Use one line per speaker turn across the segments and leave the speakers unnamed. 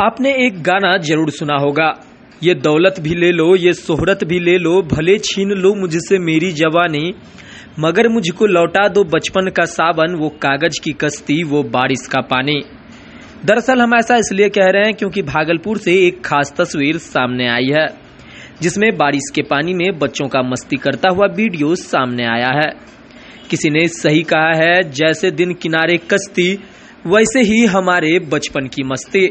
आपने एक गाना ज़रूर सुना होगा। ये दौलत भी ले लो, ये शोहरत भी ले लो, भले छीन लो मुझसे मेरी जवानी, मगर मुझको लौटा दो बचपन का सावन, वो कागज़ की कश्ती, वो बारिश का पानी। दरअसल हम ऐसा इसलिए कह रहे हैं क्योंकि भागलपुर से एक खास तस्वीर सामने आई है, जिसमें बारिश के पानी में बच्चों का मस्ती करता हुआ वीडियो सामने आया है। किसी ने सही कहा है, जैसे दिन किनारे कश्ती, वैसे ही हमारे बचपन की मस्ती।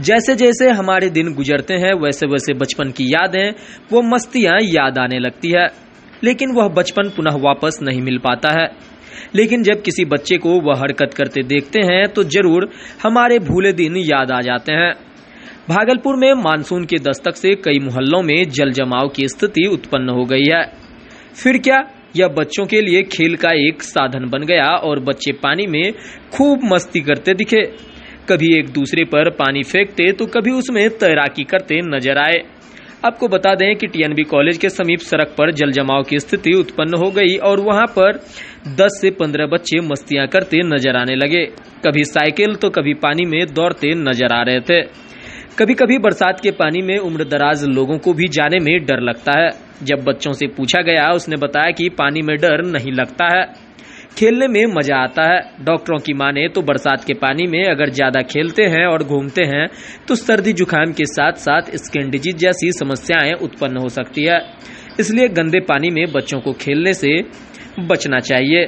जैसे जैसे हमारे दिन गुजरते हैं वैसे वैसे बचपन की यादें, वो मस्तियाँ याद आने लगती है। लेकिन वह बचपन पुनः वापस नहीं मिल पाता है। लेकिन जब किसी बच्चे को वह हरकत करते देखते हैं तो ज़रूर हमारे भूले दिन याद आ जाते हैं। भागलपुर में मानसून के दस्तक से कई मोहल्लों में जल जमाव की स्थिति उत्पन्न हो गई है। फिर क्या यह बच्चों के लिए खेल का एक साधन बन गया और बच्चे पानी में खूब मस्ती करते दिखे? कभी एक दूसरे पर पानी फेंकते तो कभी उसमें तैराकी करते नज़र आए। आपको बता दें कि टीएनबी कॉलेज के समीप सड़क पर जल जमाव की स्थिति उत्पन्न हो गई और वहाँ पर 10 से 15 बच्चे मस्तियाँ करते नज़र आने लगे। कभी साइकिल तो कभी पानी में दौड़ते नज़र आ रहे थे। कभी कभी बरसात के पानी में उम्र दराज लोगों को भी जाने में डर लगता है। जब बच्चों से पूछा गया, उसने बताया कि पानी में डर नहीं लगता है। खेलने में मज़ा आता है। डॉक्टरों की माने तो बरसात के पानी में अगर ज़्यादा खेलते हैं और घूमते हैं तो सर्दी जुकाम के साथ साथ स्किन डिज़ीज़ जैसी समस्याएँ उत्पन्न हो सकती है। इसलिए गंदे पानी में बच्चों को खेलने से बचना चाहिए।